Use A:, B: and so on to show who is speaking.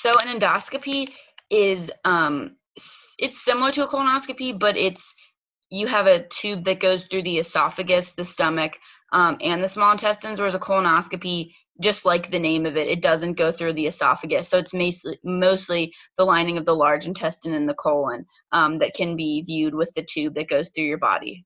A: So an endoscopy is um, it's similar to a colonoscopy, but it's you have a tube that goes through the esophagus, the stomach, um, and the small intestines, whereas a colonoscopy, just like the name of it, it doesn't go through the esophagus. So it's mostly, mostly the lining of the large intestine and the colon um, that can be viewed with the tube that goes through your body.